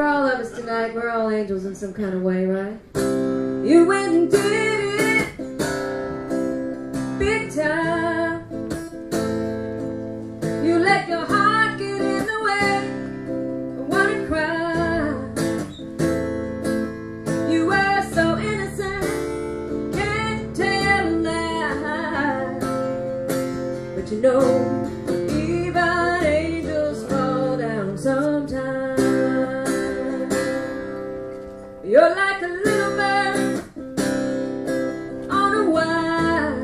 all of us tonight, we're all angels in some kind of way, right? You went and did it big time. You let your heart get in the way. I wanna cry. You were so innocent, can't tell a lie. But you know, Like a little bird on a wire,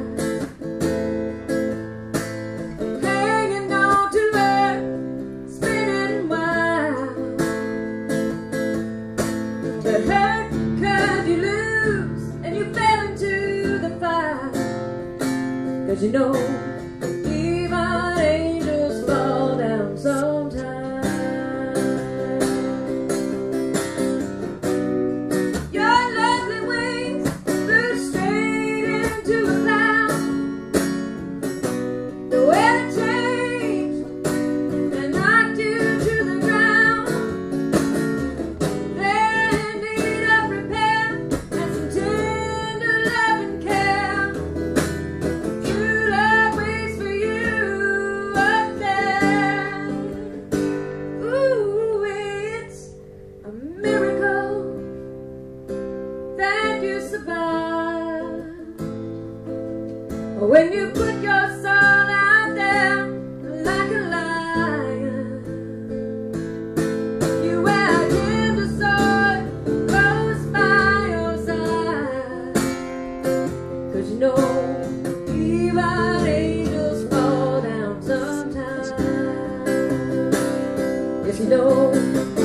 hanging on to earth, spinning wild. But hurt cause you lose and you fell into the fire. Cause you know survive. When you put your soul out there like a lion, you wear a tender sword, close by your side. Cause you know even angels fall down sometimes. Yes, you know.